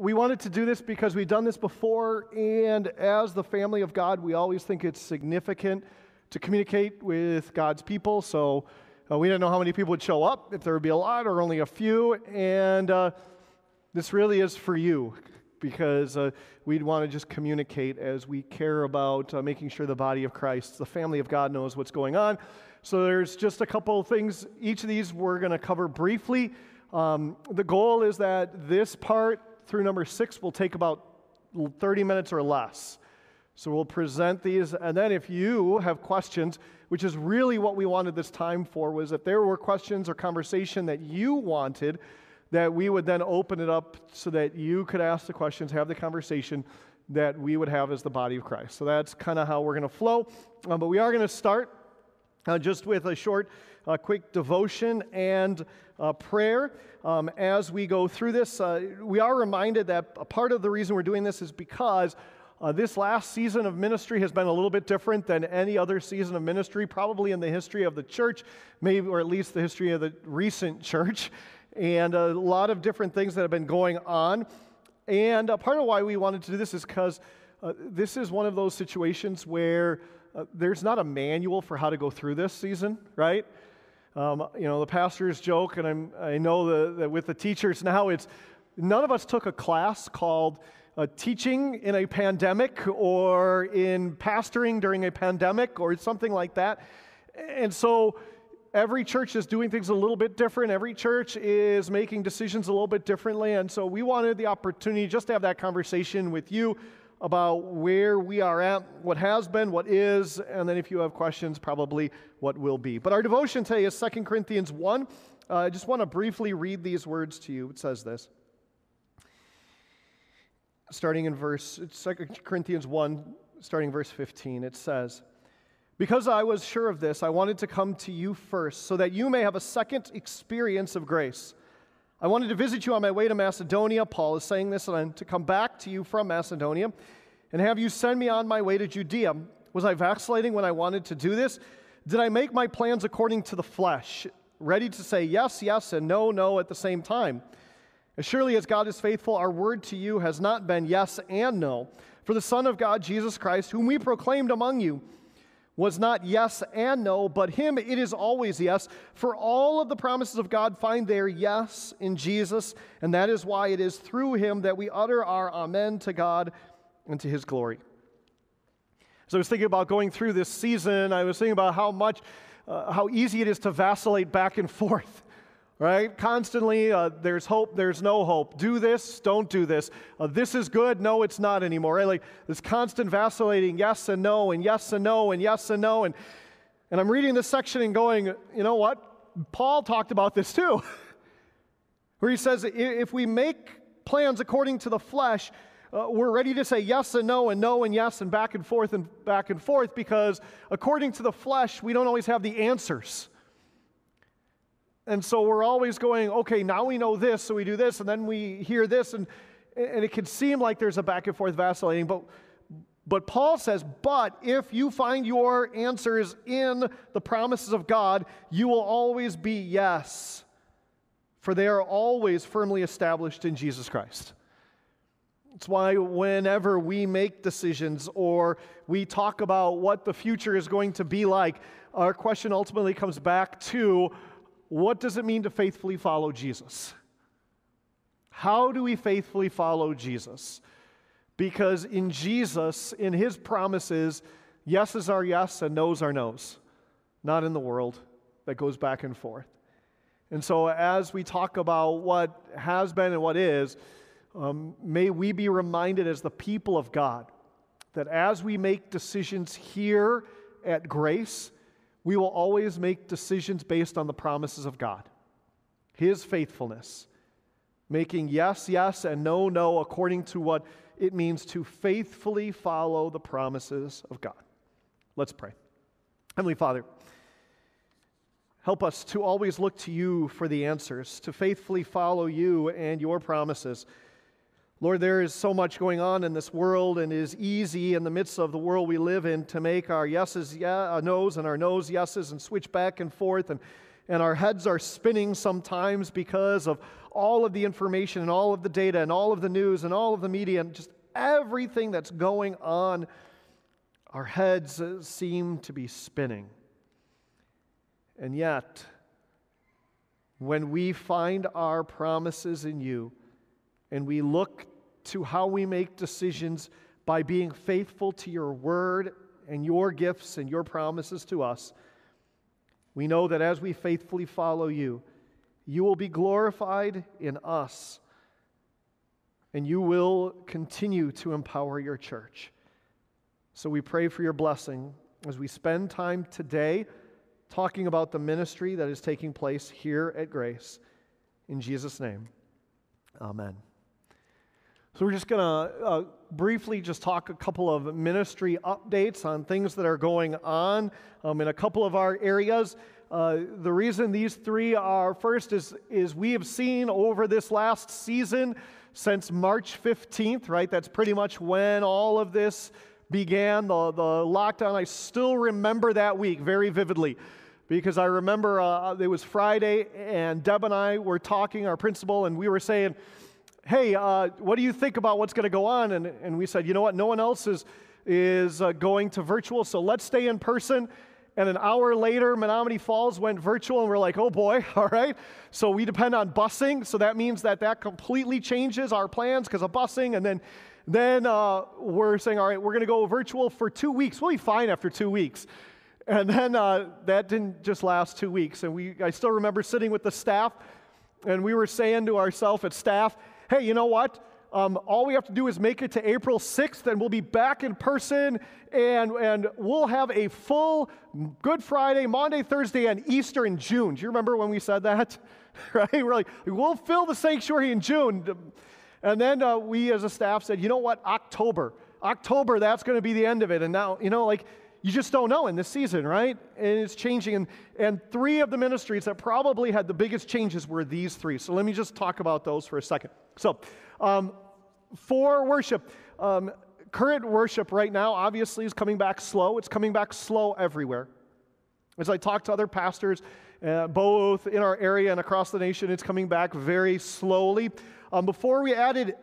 we wanted to do this because we've done this before, and as the family of God, we always think it's significant to communicate with God's people. So uh, we didn't know how many people would show up, if there would be a lot or only a few, and uh, this really is for you because uh, we'd want to just communicate as we care about uh, making sure the body of Christ, the family of God, knows what's going on. So there's just a couple of things. Each of these we're going to cover briefly. Um, the goal is that this part through number six will take about 30 minutes or less. So we'll present these, and then if you have questions, which is really what we wanted this time for, was if there were questions or conversation that you wanted, that we would then open it up so that you could ask the questions, have the conversation that we would have as the body of Christ. So that's kind of how we're going to flow. Um, but we are going to start uh, just with a short, uh, quick devotion and prayer. Um, as we go through this, uh, we are reminded that a part of the reason we're doing this is because uh, this last season of ministry has been a little bit different than any other season of ministry, probably in the history of the church, maybe, or at least the history of the recent church, and a lot of different things that have been going on. And part of why we wanted to do this is because uh, this is one of those situations where uh, there's not a manual for how to go through this season, right? Um, you know, the pastors joke, and I'm, I know the, that with the teachers now, it's none of us took a class called uh, teaching in a pandemic or in pastoring during a pandemic or something like that. And so every church is doing things a little bit different. Every church is making decisions a little bit differently. And so we wanted the opportunity just to have that conversation with you about where we are at, what has been, what is, and then if you have questions, probably what will be. But our devotion today is 2 Corinthians 1. Uh, I just want to briefly read these words to you. It says this starting in verse 2 Corinthians 1, starting verse 15. It says, Because I was sure of this, I wanted to come to you first, so that you may have a second experience of grace. I wanted to visit you on my way to Macedonia. Paul is saying this, and I'm to come back to you from Macedonia and have you send me on my way to Judea. Was I vacillating when I wanted to do this? Did I make my plans according to the flesh, ready to say yes, yes, and no, no at the same time? As surely as God is faithful, our word to you has not been yes and no. For the Son of God, Jesus Christ, whom we proclaimed among you, was not yes and no, but him it is always yes. For all of the promises of God find their yes in Jesus, and that is why it is through him that we utter our amen to God and to his glory. As I was thinking about going through this season, I was thinking about how much, uh, how easy it is to vacillate back and forth right? Constantly, uh, there's hope, there's no hope. Do this, don't do this. Uh, this is good, no, it's not anymore, right? Like this constant vacillating, yes and no, and yes and no, and yes and no. And, and I'm reading this section and going, you know what? Paul talked about this too, where he says, if we make plans according to the flesh, uh, we're ready to say yes and no and no and yes and back and forth and back and forth because according to the flesh, we don't always have the answers. And so we're always going, okay, now we know this, so we do this, and then we hear this, and, and it can seem like there's a back and forth vacillating, but, but Paul says, but if you find your answers in the promises of God, you will always be yes, for they are always firmly established in Jesus Christ. It's why whenever we make decisions or we talk about what the future is going to be like, our question ultimately comes back to what does it mean to faithfully follow Jesus? How do we faithfully follow Jesus? Because in Jesus, in his promises, yeses are yes and noes are noes, not in the world that goes back and forth. And so, as we talk about what has been and what is, um, may we be reminded as the people of God that as we make decisions here at Grace, we will always make decisions based on the promises of God, His faithfulness, making yes, yes, and no, no according to what it means to faithfully follow the promises of God. Let's pray. Heavenly Father, help us to always look to you for the answers, to faithfully follow you and your promises. Lord, there is so much going on in this world, and it is easy in the midst of the world we live in to make our yeses yeah, our no's and our no's yeses and switch back and forth and, and our heads are spinning sometimes because of all of the information and all of the data and all of the news and all of the media and just everything that's going on, our heads uh, seem to be spinning. And yet, when we find our promises in you and we look to how we make decisions by being faithful to your word and your gifts and your promises to us, we know that as we faithfully follow you, you will be glorified in us and you will continue to empower your church. So we pray for your blessing as we spend time today talking about the ministry that is taking place here at Grace. In Jesus' name, amen. So we're just going to uh, briefly just talk a couple of ministry updates on things that are going on um, in a couple of our areas. Uh, the reason these three are first is, is we have seen over this last season since March 15th, right? That's pretty much when all of this began, the, the lockdown. I still remember that week very vividly because I remember uh, it was Friday and Deb and I were talking, our principal, and we were saying, Hey, uh, what do you think about what's going to go on? And, and we said, You know what? No one else is, is uh, going to virtual, so let's stay in person. And an hour later, Menomonee Falls went virtual, and we're like, oh boy, all right. So we depend on busing. So that means that that completely changes our plans because of busing. And then, then uh, we're saying, all right, we're going to go virtual for two weeks. We'll be fine after two weeks. And then uh, that didn't just last two weeks. And we, I still remember sitting with the staff, and we were saying to ourselves at staff, hey, you know what? Um, all we have to do is make it to April 6th, and we'll be back in person, and, and we'll have a full Good Friday, Maundy, Thursday, and Easter in June. Do you remember when we said that? right? We're like, we'll fill the sanctuary in June. And then uh, we as a staff said, you know what? October. October, that's going to be the end of it. And now, you know, like, you just don't know in this season, right? And it's changing. And, and three of the ministries that probably had the biggest changes were these three. So let me just talk about those for a second. So, um, for worship, um, current worship right now obviously is coming back slow. It's coming back slow everywhere. As I talk to other pastors, uh, both in our area and across the nation, it's coming back very slowly. Um, before we added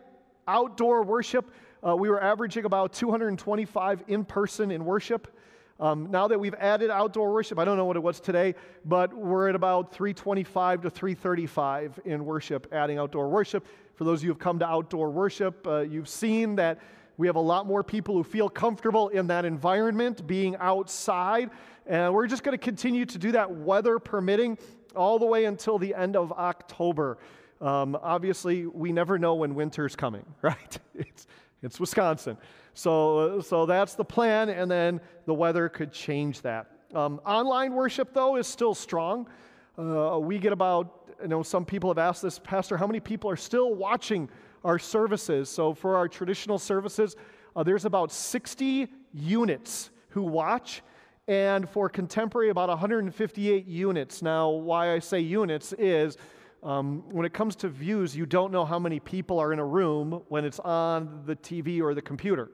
outdoor worship, uh, we were averaging about 225 in person in worship. Um, now that we've added outdoor worship, I don't know what it was today, but we're at about 325 to 335 in worship, adding outdoor worship. For those of you who have come to outdoor worship, uh, you've seen that we have a lot more people who feel comfortable in that environment, being outside. And we're just going to continue to do that, weather permitting, all the way until the end of October. Um, obviously, we never know when winter's coming, right? It's, it's Wisconsin. So, so that's the plan, and then the weather could change that. Um, online worship, though, is still strong. Uh, we get about, you know, some people have asked this, Pastor, how many people are still watching our services? So for our traditional services, uh, there's about 60 units who watch, and for contemporary, about 158 units. Now, why I say units is um, when it comes to views, you don't know how many people are in a room when it's on the TV or the computer.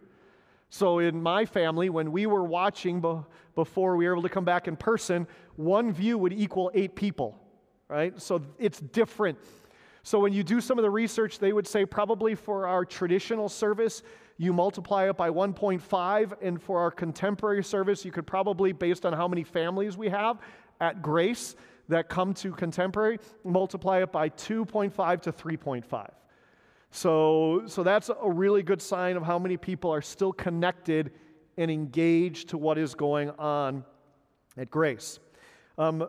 So, in my family, when we were watching be- before we were able to come back in person, one view would equal eight people, right? So, it's different. So, when you do some of the research, they would say probably for our traditional service, you multiply it by 1.5, and for our contemporary service, you could probably, based on how many families we have at Grace that come to contemporary, multiply it by 2.5 to 3.5. So, so that's a really good sign of how many people are still connected and engaged to what is going on at Grace. Um,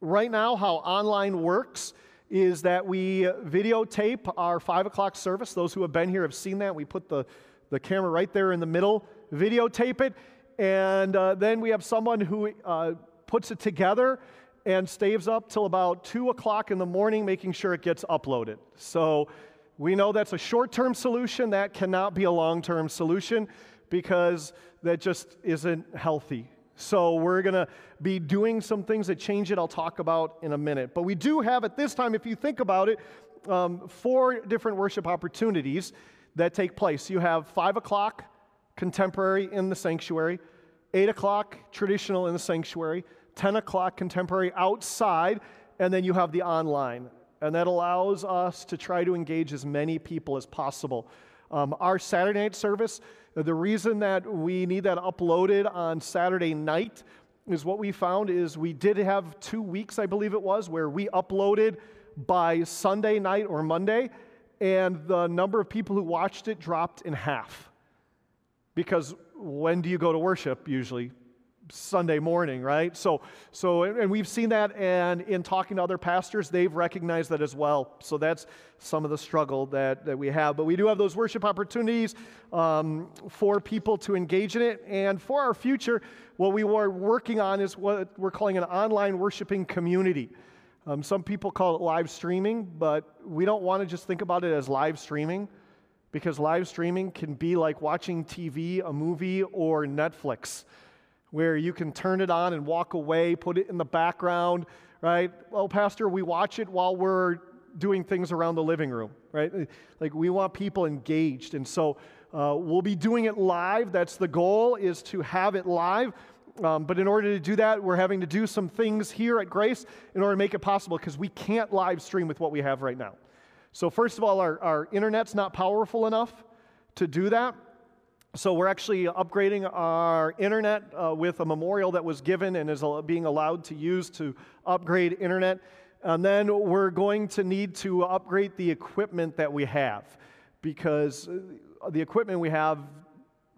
right now, how online works is that we videotape our 5 o'clock service. Those who have been here have seen that. We put the, the camera right there in the middle, videotape it, and uh, then we have someone who uh, puts it together and stays up till about 2 o'clock in the morning making sure it gets uploaded. So we know that's a short term solution. That cannot be a long term solution because that just isn't healthy. So we're going to be doing some things that change it, I'll talk about in a minute. But we do have at this time, if you think about it, um, four different worship opportunities that take place. You have 5 o'clock contemporary in the sanctuary, 8 o'clock traditional in the sanctuary, 10 o'clock contemporary outside, and then you have the online. And that allows us to try to engage as many people as possible. Um, our Saturday night service, the reason that we need that uploaded on Saturday night is what we found is we did have two weeks, I believe it was, where we uploaded by Sunday night or Monday, and the number of people who watched it dropped in half. Because when do you go to worship usually? Sunday morning, right? So, so, and we've seen that, and in talking to other pastors, they've recognized that as well. So that's some of the struggle that, that we have. But we do have those worship opportunities um, for people to engage in it. And for our future, what we are working on is what we're calling an online worshiping community. Um, some people call it live streaming, but we don't want to just think about it as live streaming because live streaming can be like watching TV, a movie, or Netflix where you can turn it on and walk away, put it in the background, right? Well, Pastor, we watch it while we're doing things around the living room, right? Like we want people engaged. And so uh, we'll be doing it live. That's the goal, is to have it live. Um, but in order to do that, we're having to do some things here at Grace in order to make it possible because we can't live stream with what we have right now. So, first of all, our, our internet's not powerful enough to do that. So we're actually upgrading our internet uh, with a memorial that was given and is being allowed to use to upgrade internet. And then we're going to need to upgrade the equipment that we have because uh, the equipment we have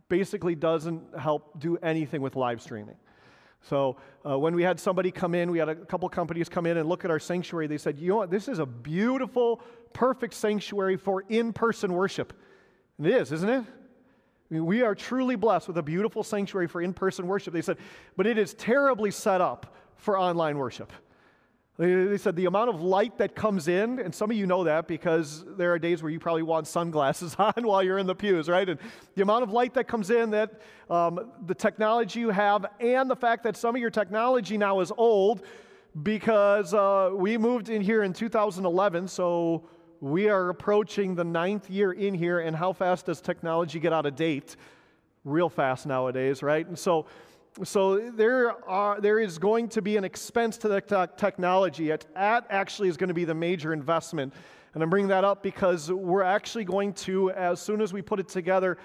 basically doesn't help do anything with live streaming. So uh, when we had somebody come in, we had a couple companies come in and look at our sanctuary. They said, "You know what? This is a beautiful, perfect sanctuary for in-person worship." And it is, isn't it? Mean, we are truly blessed with a beautiful sanctuary for in person worship. They said, but it is terribly set up for online worship. They said the amount of light that comes in, and some of you know that because there are days where you probably want sunglasses on while you're in the pews, right? And the amount of light that comes in, that um, the technology you have, and the fact that some of your technology now is old because uh, we moved in here in 2011, so we are approaching the ninth year in here, and how fast does technology get out of date? Real fast nowadays, right? And so, so there, are, there is going to be an expense to the te- technology. It, that actually is going to be the major investment. And I'm bringing that up because we're actually going to, as soon as we put it together,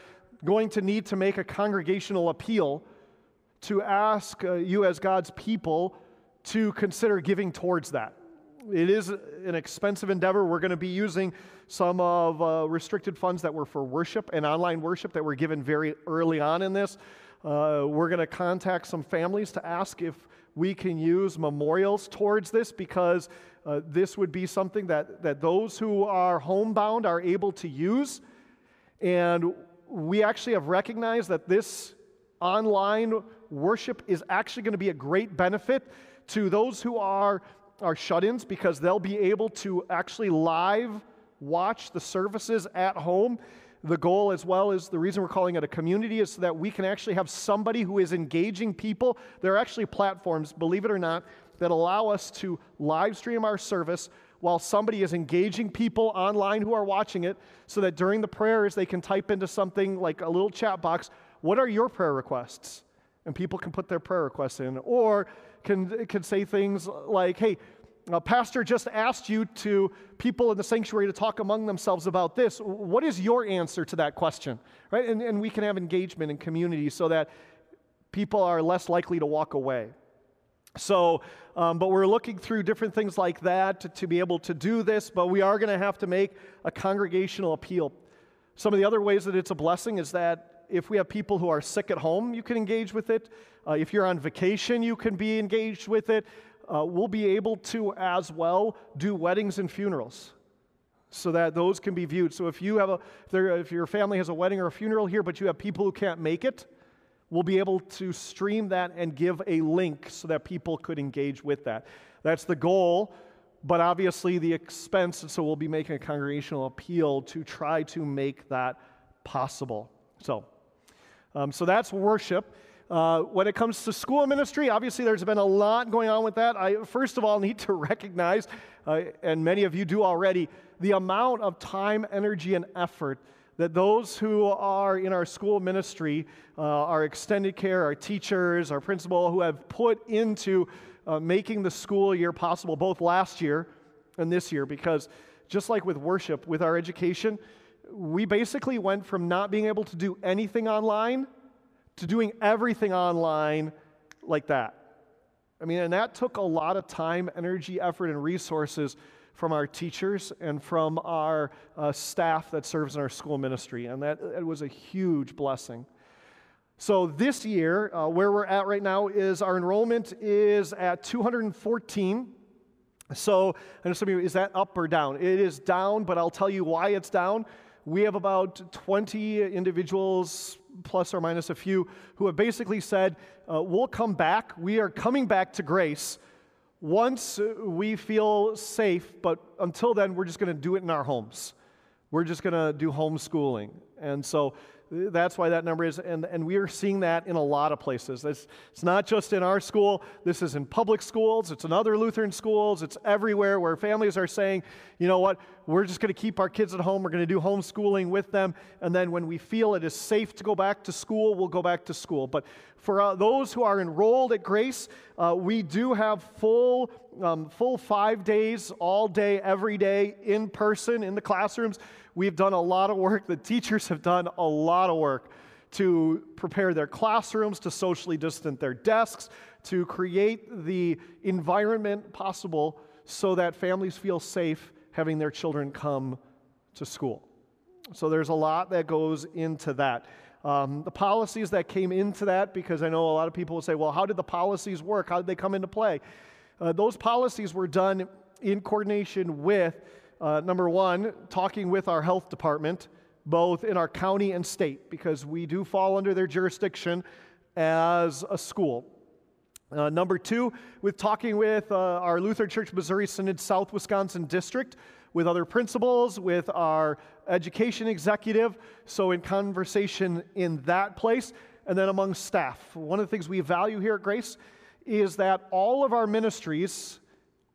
going to need to make a congregational appeal to ask uh, you as God's people to consider giving towards that it is an expensive endeavor. We're going to be using some of uh, restricted funds that were for worship and online worship that were given very early on in this. Uh, we're going to contact some families to ask if we can use memorials towards this because uh, this would be something that, that those who are homebound are able to use. And we actually have recognized that this online worship is actually going to be a great benefit to those who are are shut ins because they'll be able to actually live watch the services at home. The goal, as well as the reason we're calling it a community, is so that we can actually have somebody who is engaging people. There are actually platforms, believe it or not, that allow us to live stream our service while somebody is engaging people online who are watching it so that during the prayers they can type into something like a little chat box, What are your prayer requests? And people can put their prayer requests in. Or can, can say things like, hey, a pastor just asked you to people in the sanctuary to talk among themselves about this. What is your answer to that question? Right? And, and we can have engagement in community so that people are less likely to walk away. So, um, but we're looking through different things like that to, to be able to do this, but we are going to have to make a congregational appeal. Some of the other ways that it's a blessing is that if we have people who are sick at home, you can engage with it. Uh, if you're on vacation, you can be engaged with it. Uh, we'll be able to as well do weddings and funerals so that those can be viewed. So if you have a, if, your family has a wedding or a funeral here, but you have people who can't make it, we'll be able to stream that and give a link so that people could engage with that. That's the goal, but obviously the expense, so we'll be making a congregational appeal to try to make that possible. So, um, so that's worship. Uh, when it comes to school ministry, obviously there's been a lot going on with that. I, first of all, need to recognize, uh, and many of you do already, the amount of time, energy, and effort that those who are in our school ministry, uh, our extended care, our teachers, our principal, who have put into uh, making the school year possible, both last year and this year, because just like with worship, with our education, we basically went from not being able to do anything online to doing everything online like that. I mean, and that took a lot of time, energy, effort, and resources from our teachers and from our uh, staff that serves in our school ministry. And that, that was a huge blessing. So this year, uh, where we're at right now is our enrollment is at 214. So I know some of you, is that up or down? It is down, but I'll tell you why it's down. We have about 20 individuals, plus or minus a few, who have basically said, uh, We'll come back. We are coming back to grace once we feel safe, but until then, we're just going to do it in our homes. We're just going to do homeschooling. And so that's why that number is, and, and we are seeing that in a lot of places. It's, it's not just in our school, this is in public schools, it's in other Lutheran schools, it's everywhere where families are saying, you know what, we're just going to keep our kids at home, we're going to do homeschooling with them, and then when we feel it is safe to go back to school, we'll go back to school. But for uh, those who are enrolled at Grace, uh, we do have full, um, full five days, all day, every day, in person in the classrooms. We've done a lot of work. The teachers have done a lot of work to prepare their classrooms, to socially distance their desks, to create the environment possible so that families feel safe having their children come to school. So there's a lot that goes into that. Um, the policies that came into that, because I know a lot of people will say, well, how did the policies work? How did they come into play? Uh, those policies were done in coordination with uh, number one, talking with our health department, both in our county and state, because we do fall under their jurisdiction as a school. Uh, number two, with talking with uh, our Lutheran Church Missouri Synod South Wisconsin District, with other principals, with our education executive, so in conversation in that place, and then among staff. One of the things we value here at Grace is that all of our ministries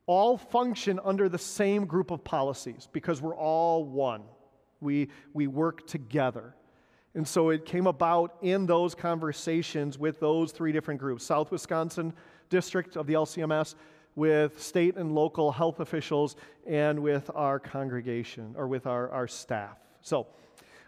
all function under the same group of policies because we're all one. We, we work together. And so it came about in those conversations with those three different groups South Wisconsin District of the LCMS, with state and local health officials, and with our congregation or with our, our staff. So,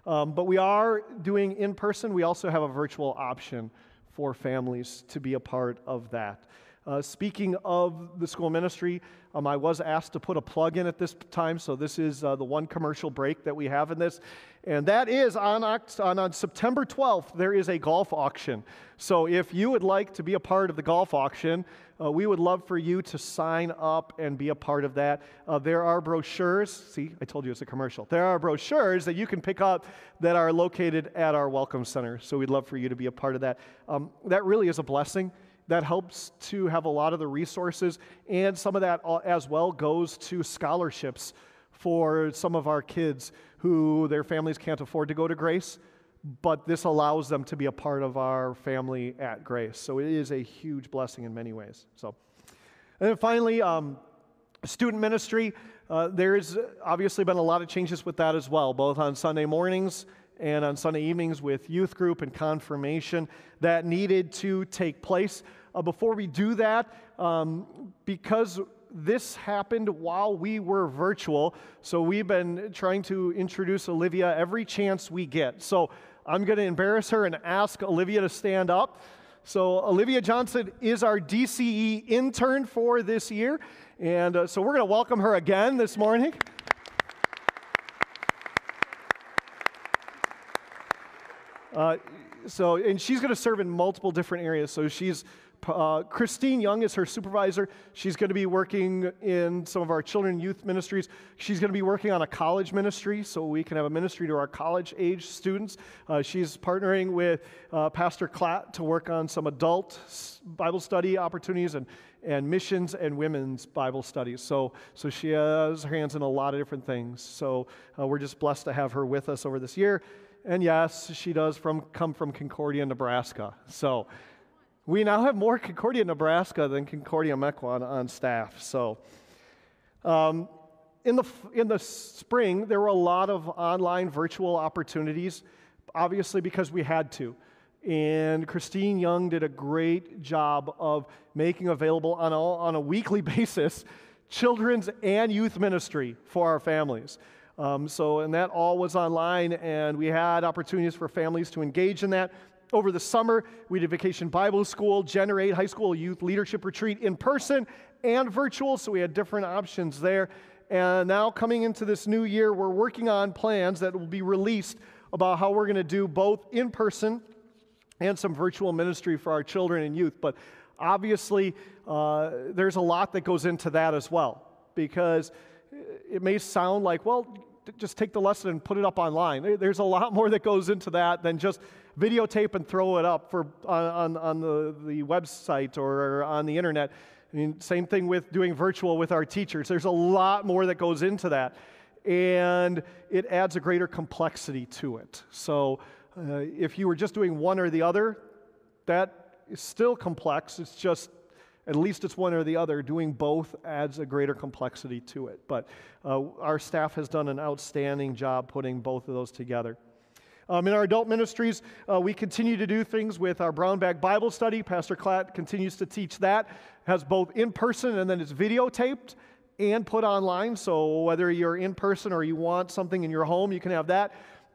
um, but we are doing in person. We also have a virtual option for families to be a part of that. Uh, speaking of the school ministry, um, I was asked to put a plug in at this time, so this is uh, the one commercial break that we have in this. And that is on, on, on September 12th, there is a golf auction. So if you would like to be a part of the golf auction, uh, we would love for you to sign up and be a part of that. Uh, there are brochures. See, I told you it's a commercial. There are brochures that you can pick up that are located at our Welcome Center. So we'd love for you to be a part of that. Um, that really is a blessing that helps to have a lot of the resources, and some of that as well goes to scholarships for some of our kids who their families can't afford to go to Grace, but this allows them to be a part of our family at Grace. So it is a huge blessing in many ways. So, and then finally, um, student ministry. Uh, there's obviously been a lot of changes with that as well, both on Sunday mornings and on Sunday evenings with youth group and confirmation that needed to take place. Uh, before we do that, um, because this happened while we were virtual, so we've been trying to introduce Olivia every chance we get. So I'm going to embarrass her and ask Olivia to stand up. So, Olivia Johnson is our DCE intern for this year. And uh, so we're going to welcome her again this morning. Uh, so, and she's going to serve in multiple different areas. So, she's uh, Christine Young is her supervisor. She's going to be working in some of our children and youth ministries. She's going to be working on a college ministry so we can have a ministry to our college age students. Uh, she's partnering with uh, Pastor Klatt to work on some adult Bible study opportunities and, and missions and women's Bible studies. So, so she has her hands in a lot of different things. So uh, we're just blessed to have her with us over this year. And yes, she does from, come from Concordia, Nebraska. So we now have more Concordia, Nebraska than Concordia, Mequon on staff. So, um, in, the, in the spring, there were a lot of online virtual opportunities, obviously because we had to. And Christine Young did a great job of making available on on a weekly basis children's and youth ministry for our families. Um, so, and that all was online, and we had opportunities for families to engage in that. Over the summer, we did Vacation Bible School, Generate High School Youth Leadership Retreat in person and virtual, so we had different options there. And now, coming into this new year, we're working on plans that will be released about how we're going to do both in person and some virtual ministry for our children and youth. But obviously, uh, there's a lot that goes into that as well, because it may sound like, well, just take the lesson and put it up online. There's a lot more that goes into that than just videotape and throw it up for, on, on the, the website or on the internet. I mean, same thing with doing virtual with our teachers. There's a lot more that goes into that, and it adds a greater complexity to it. So, uh, if you were just doing one or the other, that is still complex. It's just at least it's one or the other. Doing both adds a greater complexity to it. But uh, our staff has done an outstanding job putting both of those together. Um, in our adult ministries, uh, we continue to do things with our brown bag Bible study. Pastor Klatt continues to teach that, has both in person and then it's videotaped and put online. So whether you're in person or you want something in your home, you can have that.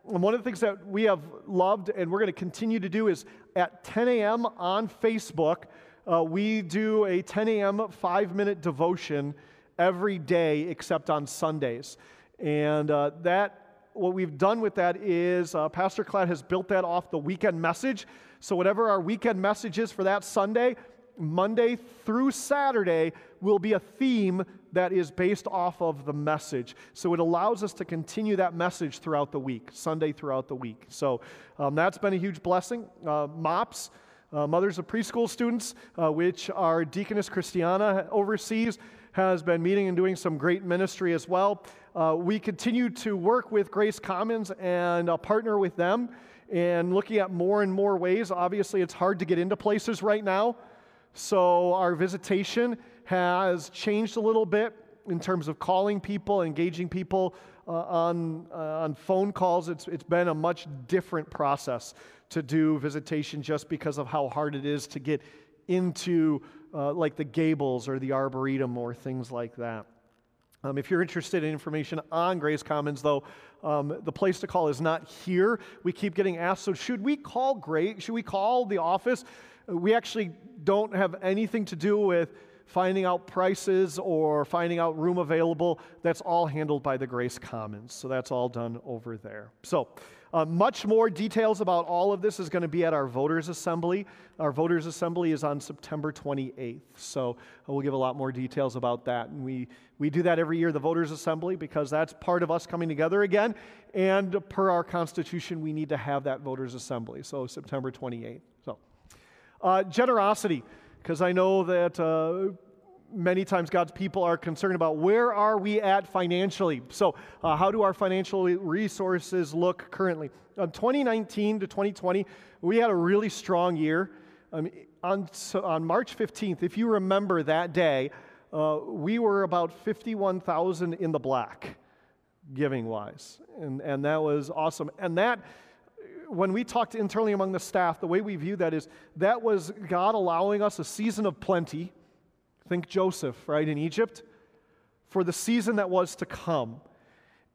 And one of the things that we have loved and we're going to continue to do is at 10 a.m. on Facebook, uh, we do a 10 a.m. five minute devotion every day except on Sundays. And uh, that what we've done with that is uh, Pastor Klatt has built that off the weekend message. So, whatever our weekend message is for that Sunday, Monday through Saturday will be a theme that is based off of the message. So it allows us to continue that message throughout the week, Sunday throughout the week. So um, that's been a huge blessing. Uh, MOPS, uh, Mothers of Preschool Students, uh, which our Deaconess Christiana oversees, has been meeting and doing some great ministry as well. Uh, we continue to work with Grace Commons and uh, partner with them and looking at more and more ways. Obviously, it's hard to get into places right now, so our visitation has changed a little bit in terms of calling people, engaging people uh, on, uh, on phone calls. It's, it's been a much different process to do visitation just because of how hard it is to get into uh, like the Gables or the Arboretum or things like that. Um, if you're interested in information on Grace Commons, though, um, the place to call is not here. We keep getting asked, so should we call Grace? Should we call the office? Uh, we actually don't have anything to do with finding out prices or finding out room available. That's all handled by the Grace Commons. So that's all done over there. So, uh, much more details about all of this is going to be at our voters' assembly. Our voters' assembly is on September 28th. So uh, we'll give a lot more details about that. And we, we do that every year, the voters' assembly, because that's part of us coming together again. And per our Constitution, we need to have that voters' assembly. So September 28th. So, uh, generosity, because I know that uh, many times God's people are concerned about where are we at financially. So, uh, how do our financial resources look currently? On 2019 to 2020, we had a really strong year. Um, on, so on March 15th, if you remember that day, uh, we were about 51,000 in the black, giving wise. And, and that was awesome. And that, when we talked internally among the staff, the way we view that is that was God allowing us a season of plenty Think Joseph, right, in Egypt, for the season that was to come.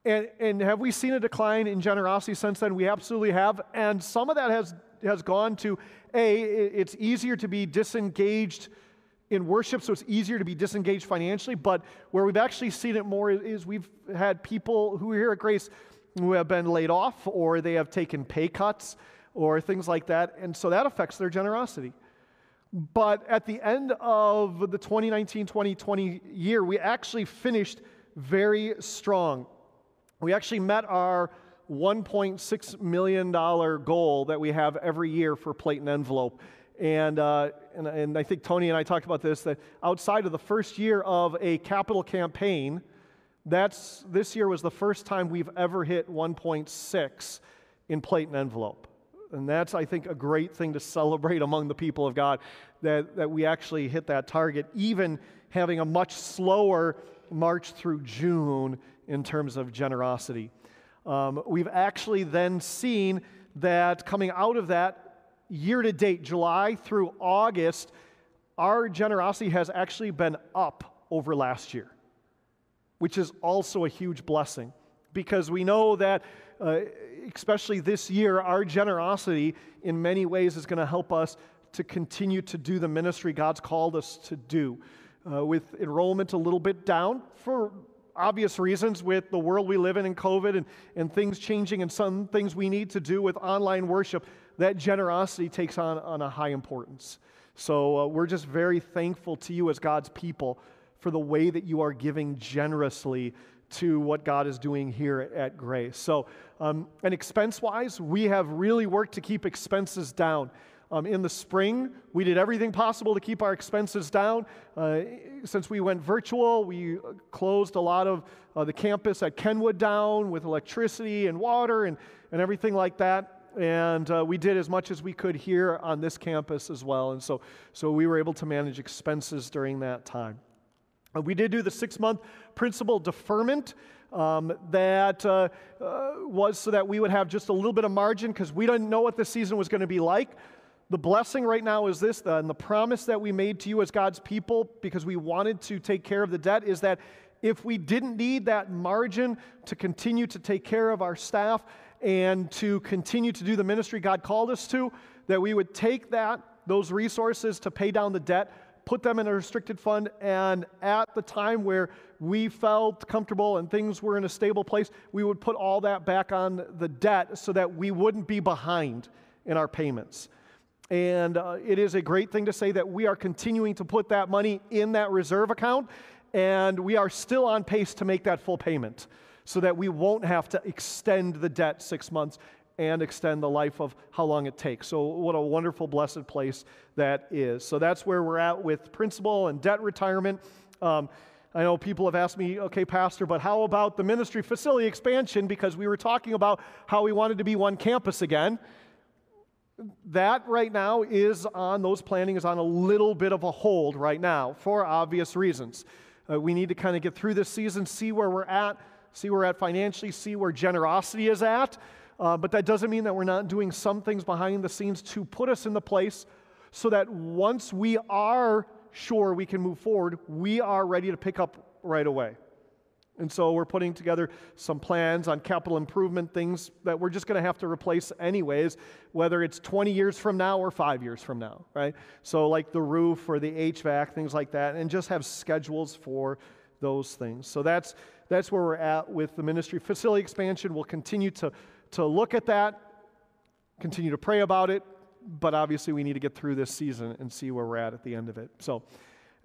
And, and have we seen a decline in generosity since then? We absolutely have. And some of that has, has gone to A, it's easier to be disengaged in worship, so it's easier to be disengaged financially. But where we've actually seen it more is we've had people who are here at Grace who have been laid off or they have taken pay cuts or things like that. And so that affects their generosity. But at the end of the 2019 2020 year, we actually finished very strong. We actually met our $1.6 million goal that we have every year for plate and envelope. And, uh, and, and, I think Tony and I talked about this that outside of the first year of a capital campaign, that's, this year was the first time we've ever hit 1.6 in plate and envelope. And that's, I think, a great thing to celebrate among the people of God that, that we actually hit that target, even having a much slower March through June in terms of generosity. Um, we've actually then seen that coming out of that year to date, July through August, our generosity has actually been up over last year, which is also a huge blessing because we know that, uh, especially this year, our generosity in many ways is going to help us to continue to do the ministry God's called us to do. Uh, with enrollment a little bit down for obvious reasons with the world we live in and COVID and, and things changing and some things we need to do with online worship, that generosity takes on, on a high importance. So uh, we're just very thankful to you as God's people for the way that you are giving generously to what God is doing here at Grace. So, um, and expense wise, we have really worked to keep expenses down. Um, in the spring, we did everything possible to keep our expenses down. Uh, since we went virtual, we closed a lot of uh, the campus at Kenwood down with electricity and water and, and everything like that. And uh, we did as much as we could here on this campus as well. And so, so we were able to manage expenses during that time. We did do the six month principal deferment. Um, that uh, uh, was so that we would have just a little bit of margin because we didn't know what the season was going to be like. The blessing right now is this, and the promise that we made to you as God's people because we wanted to take care of the debt is that if we didn't need that margin to continue to take care of our staff and to continue to do the ministry God called us to, that we would take that, those resources to pay down the debt, put them in a restricted fund, and at the time where we felt comfortable and things were in a stable place, we would put all that back on the debt so that we wouldn't be behind in our payments. And uh, it is a great thing to say that we are continuing to put that money in that reserve account, and we are still on pace to make that full payment so that we won't have to extend the debt six months and extend the life of how long it takes. So, what a wonderful, blessed place that is. So, that's where we're at with principal and debt retirement. Um, I know people have asked me, okay, Pastor, but how about the ministry facility expansion? Because we were talking about how we wanted to be one campus again. That right now is on, those planning is on a little bit of a hold right now for obvious reasons. Uh, we need to kind of get through this season, see where we're at, see where we're at financially, see where generosity is at. Uh, but that doesn't mean that we're not doing some things behind the scenes to put us in the place so that once we are sure we can move forward, we are ready to pick up right away. And so we're putting together some plans on capital improvement things that we're just going to have to replace anyways, whether it's 20 years from now or five years from now, right? So, like the roof or the HVAC, things like that, and just have schedules for those things. So, that's, that's where we're at with the ministry. Facility expansion, we'll continue to to look at that, continue to pray about it, but obviously we need to get through this season and see where we're at at the end of it. So,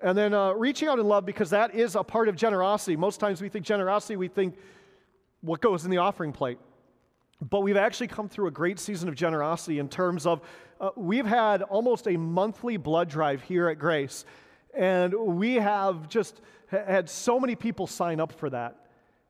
and then uh, reaching out in love because that is a part of generosity. Most times we think generosity, we think what goes in the offering plate. But we've actually come through a great season of generosity in terms of uh, we've had almost a monthly blood drive here at Grace. And we have just had so many people sign up for that.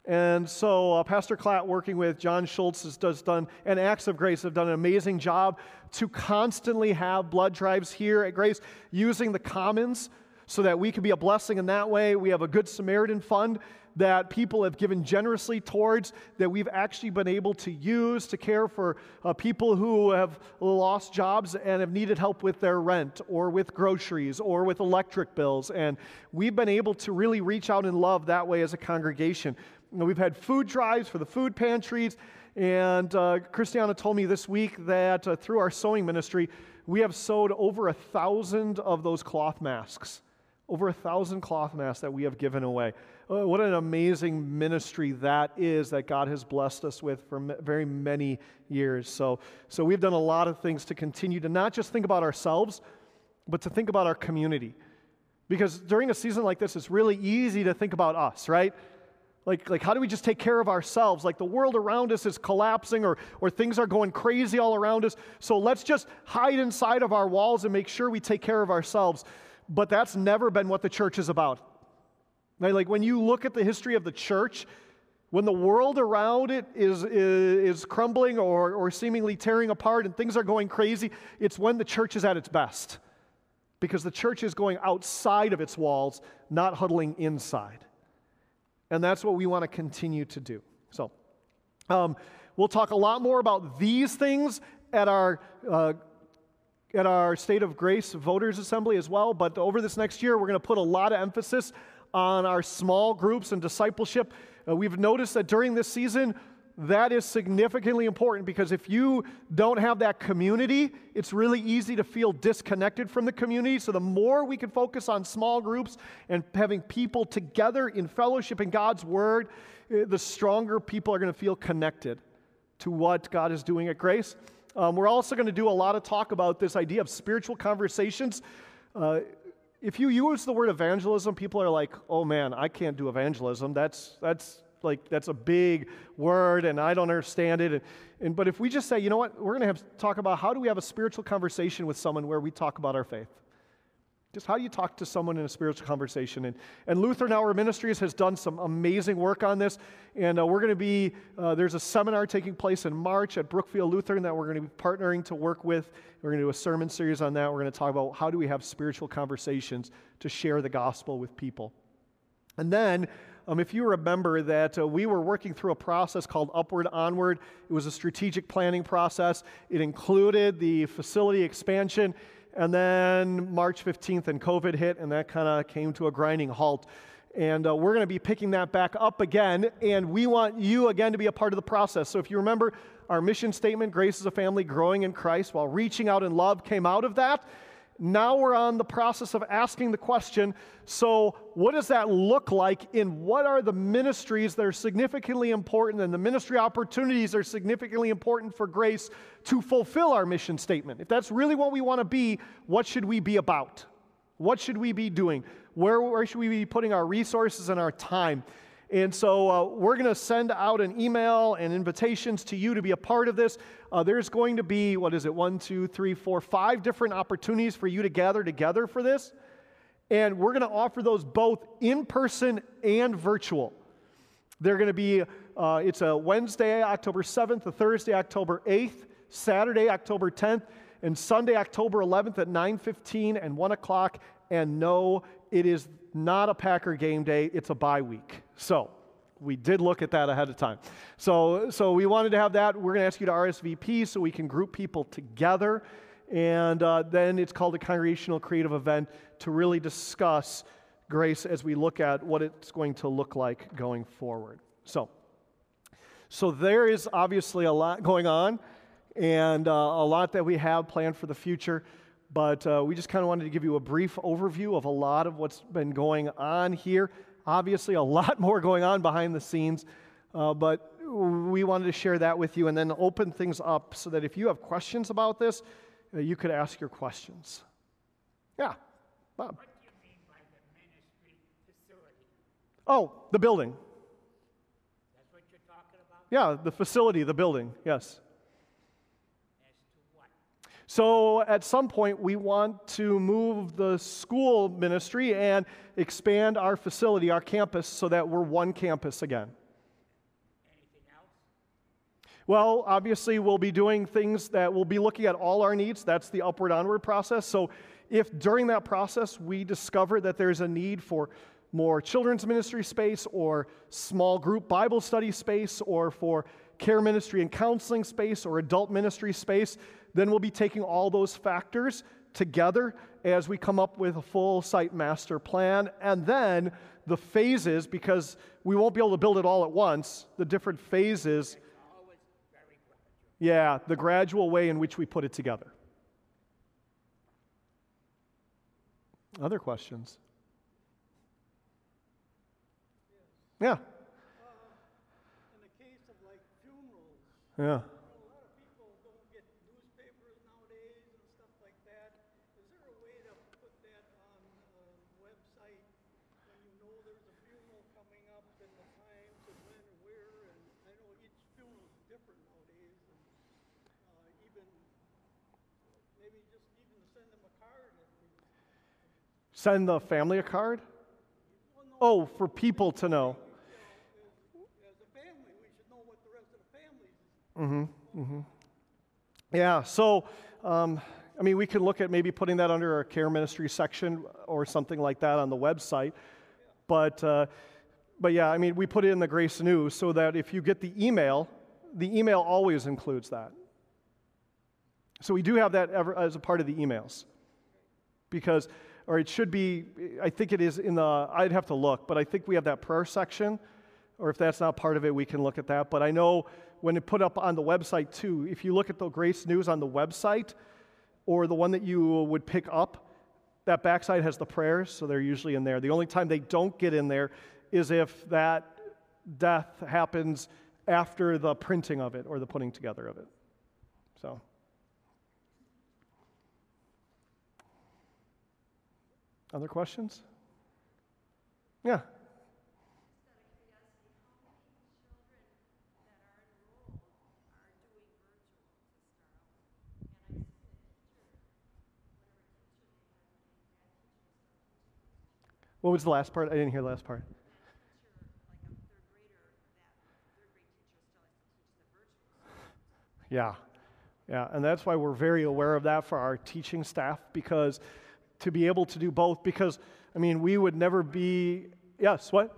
And so, uh, Pastor Klatt, working with John Schultz, has does done, and Acts of Grace have done an amazing job to constantly have blood drives here at Grace using the commons so that we can be a blessing in that way. We have a Good Samaritan Fund that people have given generously towards that we've actually been able to use to care for uh, people who have lost jobs and have needed help with their rent or with groceries or with electric bills. And we've been able to really reach out in love that way as a congregation. We've had food drives for the food pantries. And uh, Christiana told me this week that uh, through our sewing ministry, we have sewed over a thousand of those cloth masks. Over a thousand cloth masks that we have given away. Uh, what an amazing ministry that is that God has blessed us with for very many years. So, so we've done a lot of things to continue to not just think about ourselves, but to think about our community. Because during a season like this, it's really easy to think about us, right? Like, like, how do we just take care of ourselves? Like, the world around us is collapsing or, or things are going crazy all around us. So let's just hide inside of our walls and make sure we take care of ourselves. But that's never been what the church is about. Right? Like, when you look at the history of the church, when the world around it is, is, is crumbling or, or seemingly tearing apart and things are going crazy, it's when the church is at its best. Because the church is going outside of its walls, not huddling inside. And that's what we want to continue to do. So, um, we'll talk a lot more about these things at our. Uh, at our State of Grace Voters Assembly as well, but over this next year, we're going to put a lot of emphasis on our small groups and discipleship. Uh, we've noticed that during this season, that is significantly important because if you don't have that community, it's really easy to feel disconnected from the community. So, the more we can focus on small groups and having people together in fellowship in God's Word, eh, the stronger people are going to feel connected to what God is doing at Grace. Um, we're also going to do a lot of talk about this idea of spiritual conversations. Uh, if you use the word evangelism, people are like, oh man, I can't do evangelism. That's, that's like that's a big word and I don't understand it. And, and, but if we just say, you know what, we're going to have talk about how do we have a spiritual conversation with someone where we talk about our faith. Just how do you talk to someone in a spiritual conversation? And, and Lutheran Hour Ministries has done some amazing work on this. And uh, we're going to be, uh, there's a seminar taking place in March at Brookfield Lutheran that we're going to be partnering to work with. We're going to do a sermon series on that. We're going to talk about how do we have spiritual conversations to share the gospel with people. And then um, if you remember that uh, we were working through a process called Upward Onward, it was a strategic planning process. It included the facility expansion, and then March 15th and COVID hit, and that kind of came to a grinding halt. And uh, we're going to be picking that back up again, and we want you again to be a part of the process. So if you remember, our mission statement, Grace is a Family Growing in Christ, while reaching out in love came out of that. Now we're on the process of asking the question so, what does that look like in what are the ministries that are significantly important and the ministry opportunities are significantly important for grace to fulfill our mission statement? If that's really what we want to be, what should we be about? What should we be doing? Where, where should we be putting our resources and our time? And so uh, we're going to send out an email and invitations to you to be a part of this. Uh, there's going to be, what is it, one, two, three, four, five different opportunities for you to gather together for this. And we're going to offer those both in person and virtual. They're going to be, uh, it's a Wednesday, October 7th, a Thursday, October 8th, Saturday, October 10th, and Sunday, October 11th at 9.15 and 1 o'clock. And no, it is not a Packer game day, it's a bye week. So we did look at that ahead of time. So, so we wanted to have that. We're going to ask you to RSVP so we can group people together. And uh, then it's called a congregational creative event to really discuss grace as we look at what it's going to look like going forward. So, so there is obviously a lot going on and uh, a lot that we have planned for the future but uh, we just kind of wanted to give you a brief overview of a lot of what's been going on here. Obviously, a lot more going on behind the scenes, uh, but we wanted to share that with you and then open things up so that if you have questions about this, uh, you could ask your questions. Yeah, Bob. What do you mean by the ministry facility? Oh, the building. That's what you're talking about? Yeah, the facility, the building, yes. So at some point, we want to move the school ministry and expand our facility, our campus, so that we're one campus again. Anything else? Well, obviously, we'll be doing things that we'll be looking at all our needs. That's the upward onward process. So if during that process we discover that there's a need for more children's ministry space or small group Bible study space or for care ministry and counseling space or adult ministry space, then we'll be taking all those factors together as we come up with a full site master plan. And then the phases, because we won't be able to build it all at once, the different phases. Yeah, the gradual way in which we put it together. Other questions? Yeah. In the case of like funerals. Yeah. Send the family a card? Oh, for people to know. Mm-hmm. Mm-hmm. Yeah. So, um, I mean, we could look at maybe putting that under a care ministry section or something like that on the website. But uh, but yeah, I mean, we put it in the Grace News so that if you get the email, the email always includes that. So we do have that ever, as a part of the emails. Because, or it should be, I think it is in the, I'd have to look, but I think we have that prayer section. Or if that's not part of it, we can look at that. But I know when it put up on the website too, if you look at the Grace News on the website or the one that you would pick up, that backside has the prayers, so they're usually in there. The only time they don't get in there is if that death happens after the printing of it or the putting together of it. So. Other questions? Yeah. What was the last part? I didn't hear the last part. Yeah, yeah, and that's why we're very aware of that for our teaching staff because to be able to do both, because I mean, we would never be. Yes, what?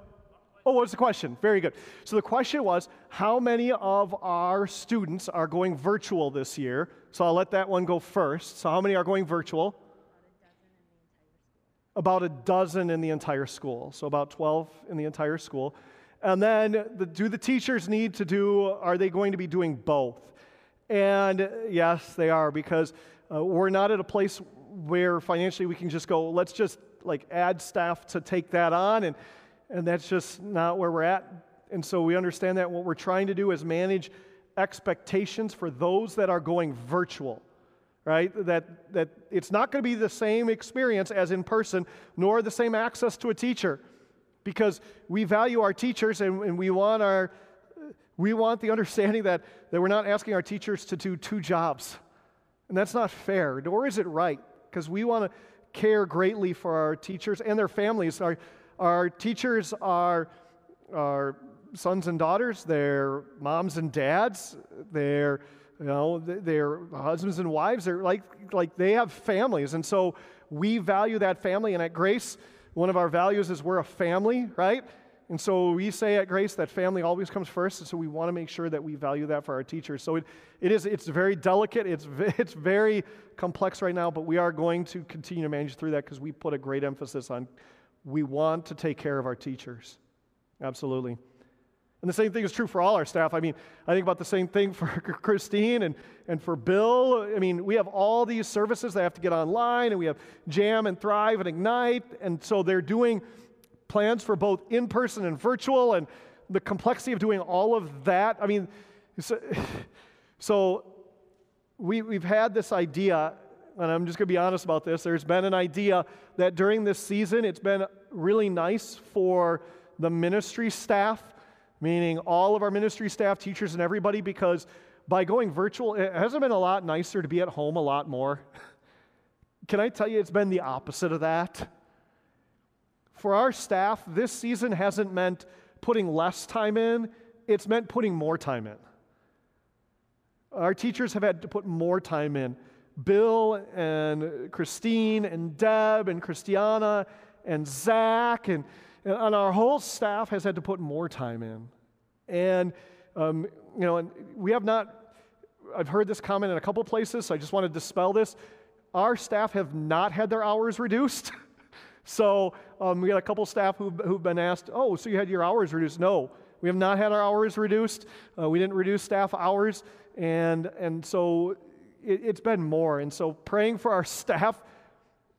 Oh, what's the question? Very good. So the question was how many of our students are going virtual this year? So I'll let that one go first. So, how many are going virtual? About a dozen in the entire school. So, about 12 in the entire school. And then, the, do the teachers need to do, are they going to be doing both? And yes, they are, because uh, we're not at a place where financially we can just go, let's just like add staff to take that on. And, and that's just not where we're at. And so we understand that what we're trying to do is manage expectations for those that are going virtual right? That, that it's not going to be the same experience as in person, nor the same access to a teacher, because we value our teachers and, and we want our we want the understanding that, that we're not asking our teachers to do two jobs. And that's not fair, nor is it right, because we want to care greatly for our teachers and their families. Our, our teachers are our sons and daughters, they're moms and dads, they're you know they're husbands and wives. They're like like they have families. And so we value that family. And at grace one of our values is we're a family right and so we say at Grace that family always comes first, and so we want to make sure that we value that for our teachers. So it, it is, it's very delicate, it's, it's very complex right now, but we are going to continue to manage through that because we put a great emphasis on we want to take care of our teachers. Absolutely. And the same thing is true for all our staff. I mean, I think about the same thing for Christine and, and for Bill. I mean, we have all these services that have to get online, and we have Jam and Thrive and Ignite, and so they're doing plans for both in person and virtual, and the complexity of doing all of that. I mean, so, so we, we've had this idea, and I'm just going to be honest about this. There's been an idea that during this season, it's been really nice for the ministry staff, meaning all of our ministry staff, teachers, and everybody, because by going virtual, it hasn't been a lot nicer to be at home a lot more. Can I tell you, it's been the opposite of that? For our staff, this season hasn't meant putting less time in, it's meant putting more time in. Our teachers have had to put more time in. Bill and Christine and Deb and Christiana and Zach and, and our whole staff has had to put more time in. And, um, you know, and we have not, I've heard this comment in a couple places, so I just want to dispel this. Our staff have not had their hours reduced. So um, we got a couple staff who've, who've been asked, oh, so you had your hours reduced? No, we have not had our hours reduced. Uh, we didn't reduce staff hours. And, and so it, it's been more. And so praying for our staff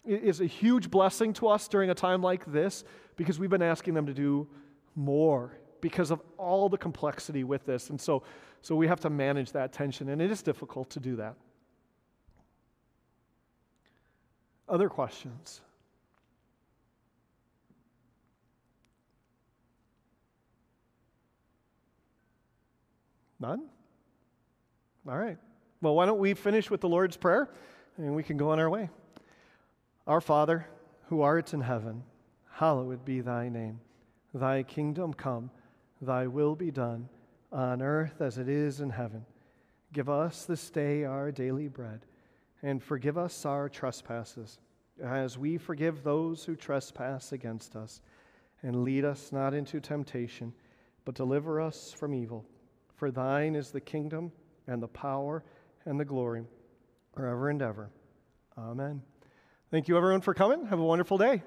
is a huge blessing to us during a time like this because we've been asking them to do more because of all the complexity with this. And so, so we have to manage that tension, and it is difficult to do that. Other questions? None? All right. Well, why don't we finish with the Lord's Prayer and we can go on our way. Our Father, who art in heaven, hallowed be thy name. Thy kingdom come, thy will be done, on earth as it is in heaven. Give us this day our daily bread, and forgive us our trespasses, as we forgive those who trespass against us and lead us not into temptation, but deliver us from evil. For thine is the kingdom and the power and the glory forever and ever. Amen. Thank you, everyone, for coming. Have a wonderful day.